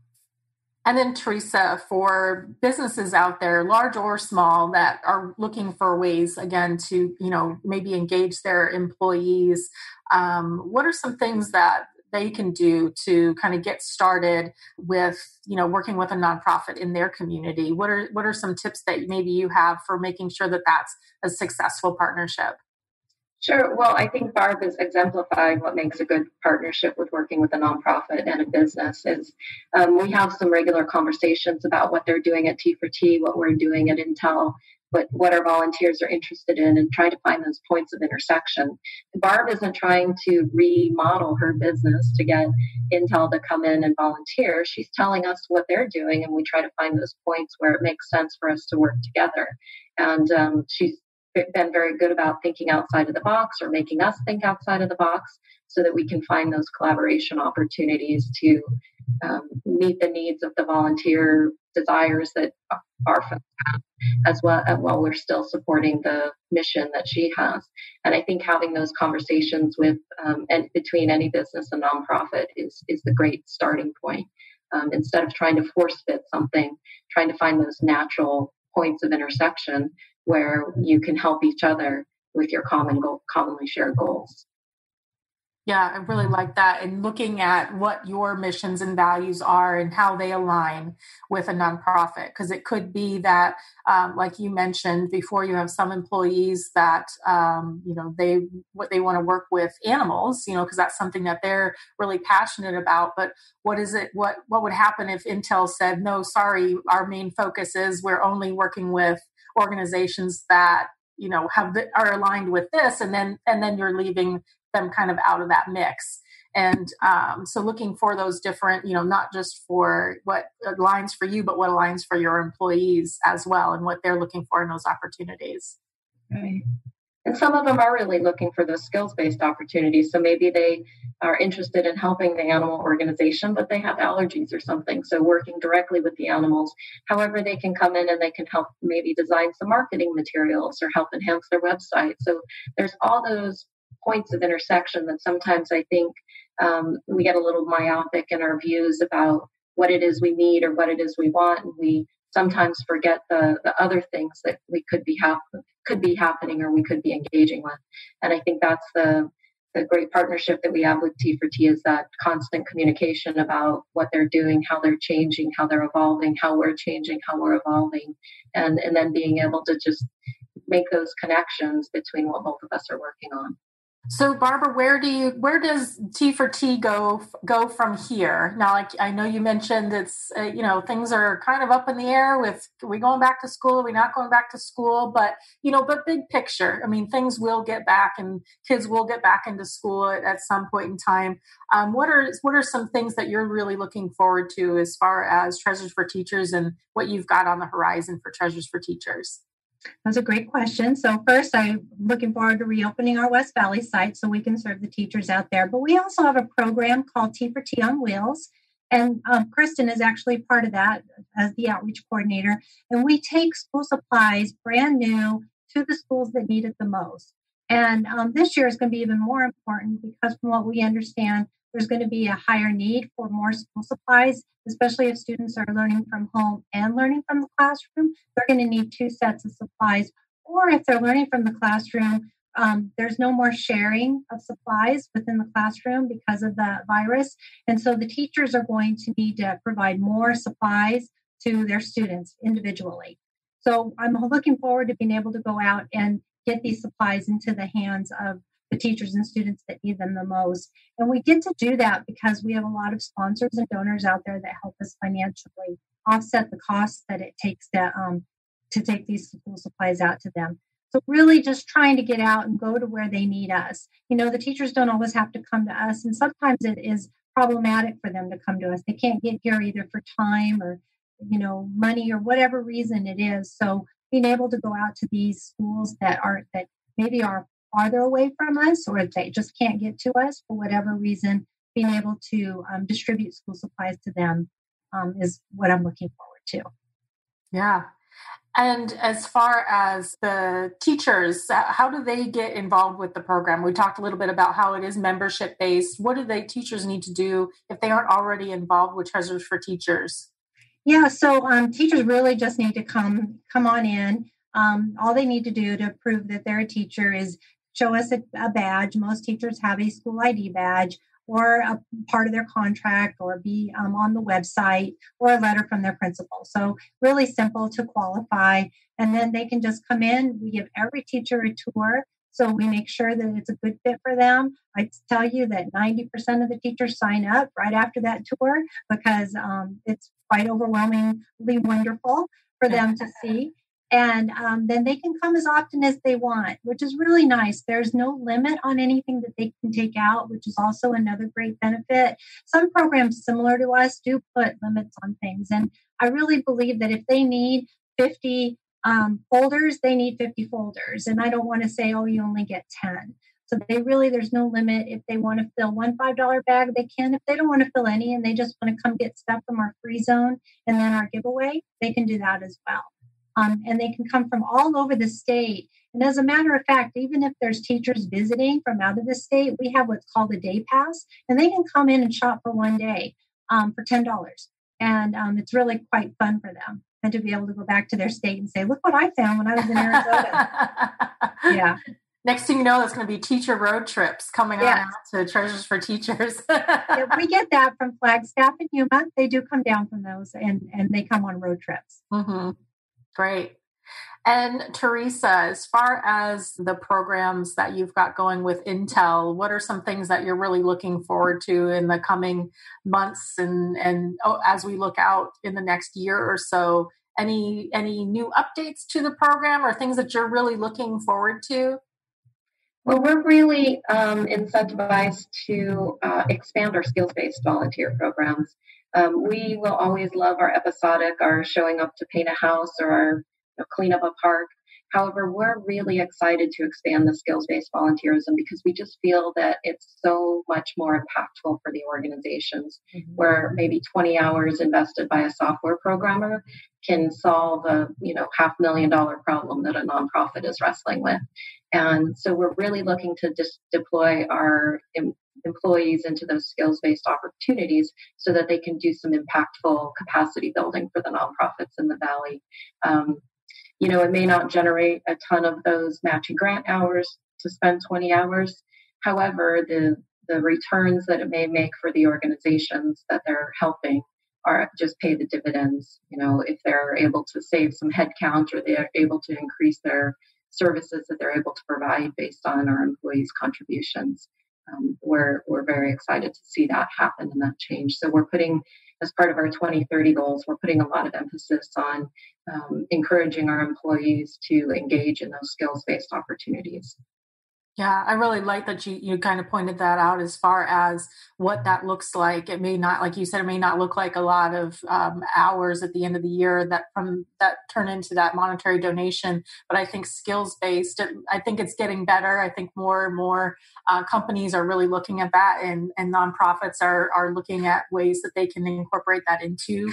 Speaker 2: And then, Theresa, for businesses out there, large or small, that are looking for ways, again, to you know maybe engage their employees, um, what are some things that they can do to kind of get started with you know working with a nonprofit in their community what are what are some tips that maybe you have for making sure that that's a successful partnership
Speaker 4: Sure. Well, I think Barb is exemplifying what makes a good partnership with working with a nonprofit and a business. Is um, we have some regular conversations about what they're doing at T for T, what we're doing at Intel, what, what our volunteers are interested in and try to find those points of intersection. Barb isn't trying to remodel her business to get Intel to come in and volunteer. She's telling us what they're doing, and we try to find those points where it makes sense for us to work together. And um, she's been very good about thinking outside of the box or making us think outside of the box so that we can find those collaboration opportunities to um, meet the needs of the volunteer desires that our folks have, as well uh, while we're still supporting the mission that she has. And I think having those conversations with um, and between any business and nonprofit is is the great starting point. Um, instead of trying to force fit something, trying to find those natural points of intersection where you can help each other with your common goal, commonly shared goals.
Speaker 2: Yeah, I really like that. And looking at what your missions and values are and how they align with a nonprofit. Because it could be that, um, like you mentioned before, you have some employees that, um, you know, they what they want to work with animals, you know, because that's something that they're really passionate about. But what is it? What what would happen if Intel said, no, sorry, our main focus is we're only working with organizations that you know have are aligned with this and then and then you're leaving them kind of out of that mix and um, so looking for those different you know not just for what aligns for you but what aligns for your employees as well and what they're looking for in those opportunities
Speaker 4: right and some of them are really looking for those skills based opportunities. So maybe they are interested in helping the animal organization, but they have allergies or something. So working directly with the animals. However, they can come in and they can help maybe design some marketing materials or help enhance their website. So there's all those points of intersection that sometimes I think um, we get a little myopic in our views about what it is we need or what it is we want, and we sometimes forget the, the other things that we could be hap- could be happening or we could be engaging with. And I think that's the the great partnership that we have with T for T is that constant communication about what they're doing, how they're changing, how they're evolving, how we're changing, how we're evolving, and and then being able to just make those connections between what both of us are working on.
Speaker 2: So, Barbara, where do you where does T for T go go from here? Now, like I know you mentioned, it's uh, you know things are kind of up in the air with we going back to school? We not going back to school? But you know, but big picture, I mean, things will get back, and kids will get back into school at, at some point in time. Um, what are what are some things that you're really looking forward to as far as Treasures for Teachers and what you've got on the horizon for Treasures for Teachers?
Speaker 3: That's a great question. So, first, I'm looking forward to reopening our West Valley site so we can serve the teachers out there. But we also have a program called T for T on Wheels. And um, Kristen is actually part of that as the outreach coordinator. And we take school supplies brand new to the schools that need it the most. And um, this year is going to be even more important because, from what we understand, there's going to be a higher need for more school supplies, especially if students are learning from home and learning from the classroom. They're going to need two sets of supplies. Or if they're learning from the classroom, um, there's no more sharing of supplies within the classroom because of the virus. And so the teachers are going to need to provide more supplies to their students individually. So I'm looking forward to being able to go out and get these supplies into the hands of the teachers and students that need them the most. And we get to do that because we have a lot of sponsors and donors out there that help us financially offset the costs that it takes to um, to take these school supplies out to them. So really just trying to get out and go to where they need us. You know, the teachers don't always have to come to us and sometimes it is problematic for them to come to us. They can't get here either for time or you know, money or whatever reason it is. So being able to go out to these schools that are that maybe are farther away from us or if they just can't get to us for whatever reason, being able to um, distribute school supplies to them um, is what I'm looking forward to.
Speaker 2: Yeah. And as far as the teachers, uh, how do they get involved with the program? We talked a little bit about how it is membership based. What do the teachers need to do if they aren't already involved with Treasures for Teachers?
Speaker 3: Yeah, so um, teachers really just need to come come on in. Um, all they need to do to prove that they're a teacher is show us a, a badge. Most teachers have a school ID badge or a part of their contract or be um, on the website or a letter from their principal. So, really simple to qualify. And then they can just come in. We give every teacher a tour. So, we make sure that it's a good fit for them. I tell you that 90% of the teachers sign up right after that tour because um, it's quite overwhelmingly wonderful for them to see and um, then they can come as often as they want which is really nice. There's no limit on anything that they can take out which is also another great benefit. Some programs similar to us do put limits on things and i really believe that if they need 50 um, folders they need 50 folders and i don't want to say oh you only get 10 so they really there's no limit. If they want to fill one five dollar bag they can. If they don't want to fill any and they just want to come get stuff from our free zone and then our giveaway they can do that as well um, and they can come from all over the state. And as a matter of fact, even if there's teachers visiting from out of the state, we have what's called a day pass, and they can come in and shop for one day um, for ten dollars, and um, it's really quite fun for them and to be able to go back to their state and say, "Look what I found when I was in Arizona." <laughs> yeah.
Speaker 2: Next thing you know, there's going to be teacher road trips coming on to Treasures for Teachers. <laughs>
Speaker 3: yeah, we get that from Flagstaff and Yuma. They do come down from those, and and they come on road trips.
Speaker 2: Mm-hmm. Great. And Theresa, as far as the programs that you've got going with Intel, what are some things that you're really looking forward to in the coming months and and oh, as we look out in the next year or so? Any any new updates to the program or things that you're really looking forward to?
Speaker 4: Well, we're really um, incentivized to uh, expand our skills based volunteer programs. Um, we will always love our episodic, our showing up to paint a house or our you know, clean up a park. However, we're really excited to expand the skills based volunteerism because we just feel that it's so much more impactful for the organizations mm-hmm. where maybe 20 hours invested by a software programmer can solve a you know half million dollar problem that a nonprofit is wrestling with and so we're really looking to just deploy our em- employees into those skills based opportunities so that they can do some impactful capacity building for the nonprofits in the valley um, you know, it may not generate a ton of those matching grant hours to spend 20 hours. However, the the returns that it may make for the organizations that they're helping are just pay the dividends. You know, if they're able to save some headcount or they're able to increase their services that they're able to provide based on our employees' contributions. Um, we're we're very excited to see that happen and that change. So we're putting as part of our 2030 goals, we're putting a lot of emphasis on um, encouraging our employees to engage in those skills based opportunities.
Speaker 2: Yeah, I really like that you you kind of pointed that out as far as what that looks like. It may not, like you said, it may not look like a lot of um, hours at the end of the year that from that turn into that monetary donation. But I think skills based. I think it's getting better. I think more and more uh, companies are really looking at that, and and nonprofits are are looking at ways that they can incorporate that into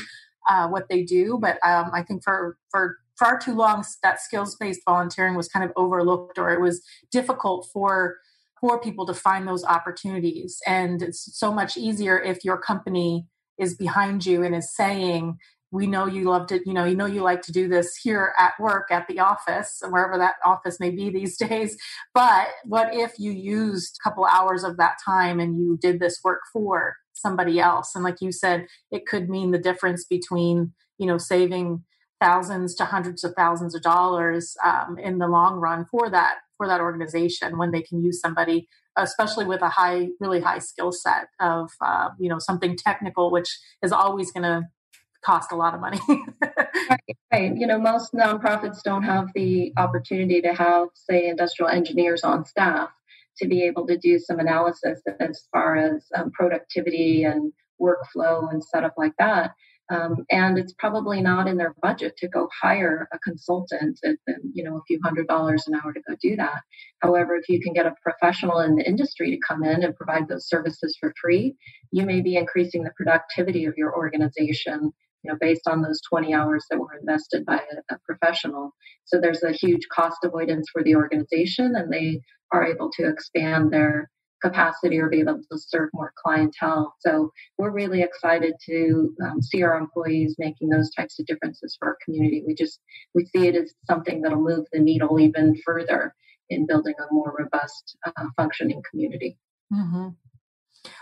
Speaker 2: uh, what they do. But um, I think for for far too long that skills based volunteering was kind of overlooked or it was difficult for for people to find those opportunities. And it's so much easier if your company is behind you and is saying we know you love to you know you know you like to do this here at work at the office and wherever that office may be <laughs> these days. But what if you used a couple hours of that time and you did this work for somebody else? And like you said it could mean the difference between you know saving thousands to hundreds of thousands of dollars um, in the long run for that for that organization when they can use somebody especially with a high really high skill set of uh, you know something technical which is always going to cost a lot of money. <laughs>
Speaker 4: Right, right. You know most nonprofits don't have the opportunity to have say industrial engineers on staff to be able to do some analysis as far as um, productivity and workflow and setup like that um, and it's probably not in their budget to go hire a consultant at, you know a few hundred dollars an hour to go do that. However, if you can get a professional in the industry to come in and provide those services for free, you may be increasing the productivity of your organization. You know, based on those 20 hours that were invested by a, a professional. So there's a huge cost avoidance for the organization, and they are able to expand their capacity or be able to serve more clientele. So we're really excited to um, see our employees making those types of differences for our community. We just we see it as something that'll move the needle even further in building a more robust, uh, functioning community.
Speaker 2: Mm-hmm.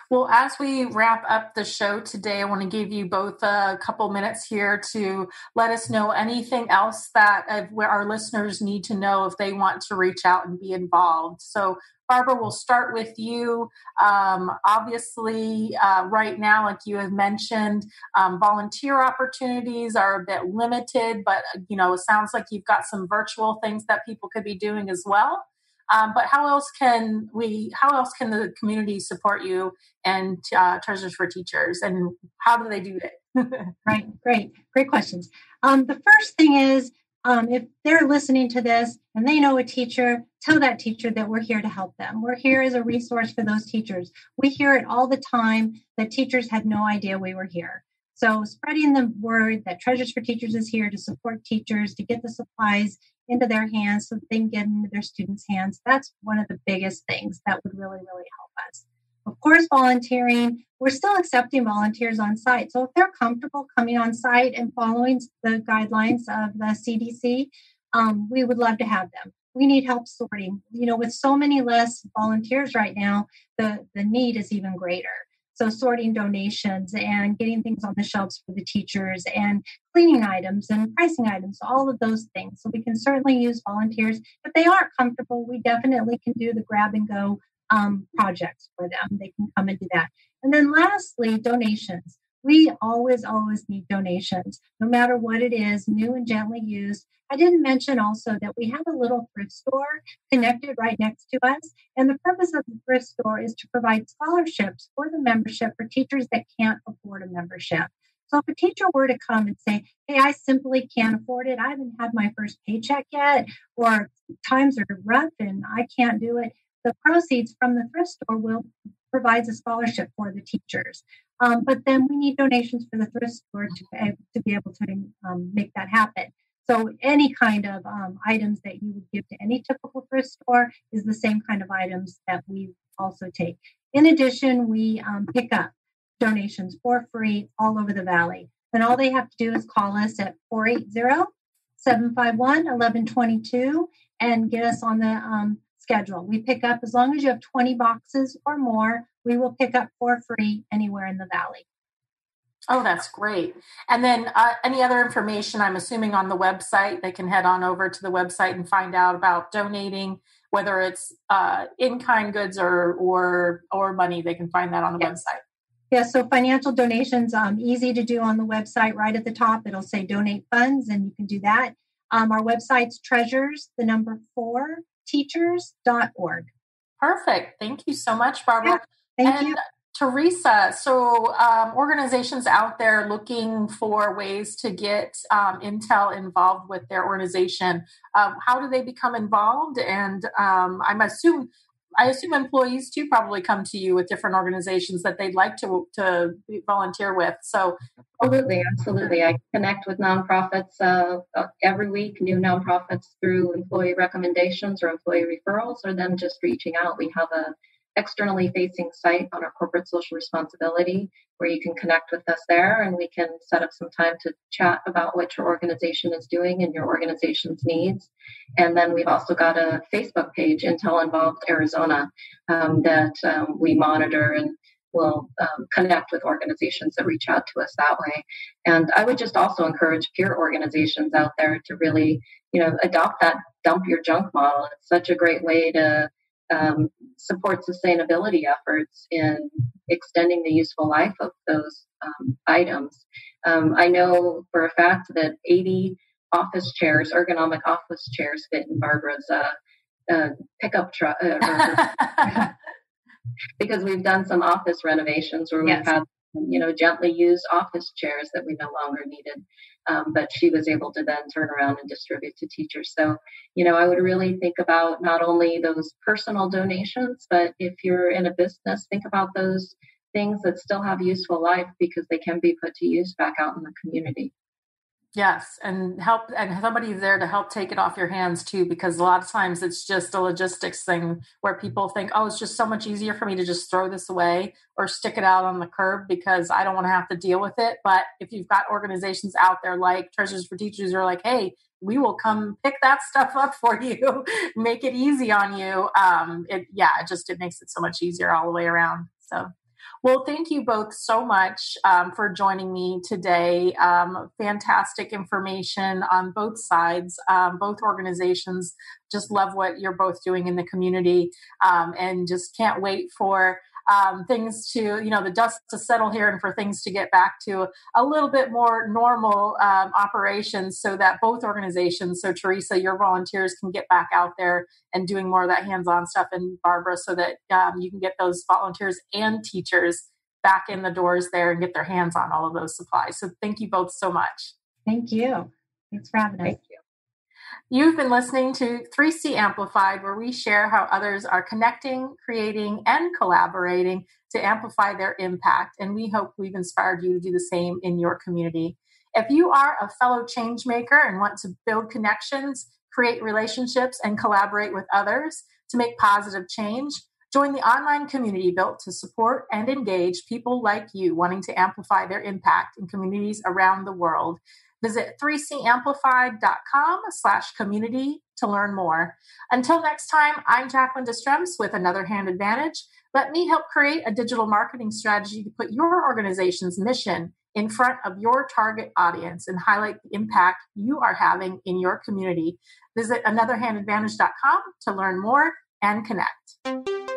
Speaker 2: Well, as we wrap up the show today, I want to give you both a couple minutes here to let us know anything else that uh, our listeners need to know if they want to reach out and be involved. So, Barbara, we'll start with you. Um, obviously, uh, right now, like you have mentioned, um, volunteer opportunities are a bit limited, but you know, it sounds like you've got some virtual things that people could be doing as well. Um, but how else can we? How else can the community support you and uh, Treasures for Teachers? And how do they do it? <laughs>
Speaker 3: right, great, great questions. Um, the first thing is um, if they're listening to this and they know a teacher, tell that teacher that we're here to help them. We're here as a resource for those teachers. We hear it all the time that teachers had no idea we were here. So, spreading the word that Treasures for Teachers is here to support teachers, to get the supplies into their hands so they can get into their students' hands, that's one of the biggest things that would really, really help us. Of course, volunteering, we're still accepting volunteers on site. So if they're comfortable coming on site and following the guidelines of the CDC, um, we would love to have them. We need help sorting. You know, with so many less volunteers right now, the, the need is even greater. So sorting donations and getting things on the shelves for the teachers and cleaning items and pricing items, all of those things. So we can certainly use volunteers. If they aren't comfortable, we definitely can do the grab and go um, projects for them. They can come and do that. And then lastly, donations. We always, always need donations, no matter what it is, new and gently used. I didn't mention also that we have a little thrift store connected right next to us. And the purpose of the thrift store is to provide scholarships for the membership for teachers that can't afford a membership. So if a teacher were to come and say, Hey, I simply can't afford it, I haven't had my first paycheck yet, or times are rough and I can't do it, the proceeds from the thrift store will provides a scholarship for the teachers. Um, but then we need donations for the thrift store to, to be able to um, make that happen. So any kind of um, items that you would give to any typical thrift store is the same kind of items that we also take. In addition, we um, pick up donations for free all over the valley. And all they have to do is call us at 480 751 1122 and get us on the um, schedule. We pick up as long as you have 20 boxes or more, we will pick up for free anywhere in the valley.
Speaker 2: Oh, that's great. And then uh, any other information, I'm assuming on the website, they can head on over to the website and find out about donating, whether it's uh, in-kind goods or, or, or money, they can find that on the yes. website.
Speaker 3: Yeah, so financial donations, um, easy to do on the website. Right at the top, it'll say donate funds, and you can do that. Um, our website's treasures, the number four, teachers.org.
Speaker 2: Perfect. Thank you so much, Barbara.
Speaker 3: Yeah, thank and you.
Speaker 2: Theresa, so um, organizations out there looking for ways to get um, Intel involved with their organization, um, how do they become involved? And um, I'm assume I assume employees too probably come to you with different organizations that they'd like to to volunteer with. So
Speaker 4: absolutely, absolutely, I connect with nonprofits uh, every week, new nonprofits through employee recommendations or employee referrals, or them just reaching out. We have a externally facing site on our corporate social responsibility where you can connect with us there and we can set up some time to chat about what your organization is doing and your organization's needs. And then we've also got a Facebook page, Intel Involved Arizona, um, that um, we monitor and will um, connect with organizations that reach out to us that way. And I would just also encourage peer organizations out there to really, you know, adopt that dump your junk model. It's such a great way to um, support sustainability efforts in extending the useful life of those um, items. Um, I know for a fact that 80 office chairs, ergonomic office chairs, fit in Barbara's uh, uh, pickup truck. Uh, <laughs> <laughs> because we've done some office renovations where we've yes. had you know gently used office chairs that we no longer needed um, but she was able to then turn around and distribute to teachers. So, you know, I would really think about not only those personal donations, but if you're in a business, think about those things that still have useful life because they can be put to use back out in the community.
Speaker 2: Yes, and help and somebody's there to help take it off your hands too, because a lot of times it's just a logistics thing where people think, oh, it's just so much easier for me to just throw this away or stick it out on the curb because I don't want to have to deal with it. But if you've got organizations out there like Treasures for Teachers, are like, hey, we will come pick that <laughs> stuff up for you, make it easy on you. Um, it yeah, it just it makes it so much easier all the way around. So well, thank you both so much um, for joining me today. Um, fantastic information on both sides, um, both organizations. Just love what you're both doing in the community um, and just can't wait for um, things to, you know, the dust to settle here and for things to get back to a little bit more normal um, operations so that both organizations, so Theresa, your volunteers can get back out there and doing more of that hands on stuff, and Barbara, so that um, you can get those volunteers and teachers back in the doors there and get their hands on all of those supplies. So thank you both so much.
Speaker 3: Thank you. Thanks for having us.
Speaker 2: You've been listening to 3C Amplified, where we share how others are connecting, creating, and collaborating to amplify their impact. And we hope we've inspired you to do the same in your community. If you are a fellow change maker and want to build connections, create relationships, and collaborate with others to make positive change, join the online community built to support and engage people like you wanting to amplify their impact in communities around the world. Visit 3camplified.com slash community to learn more. Until next time, I'm Jacqueline Destremps with Another Hand Advantage. Let me help create a digital marketing strategy to put your organization's mission in front of your target audience and highlight the impact you are having in your community. Visit anotherhandadvantage.com to learn more and connect.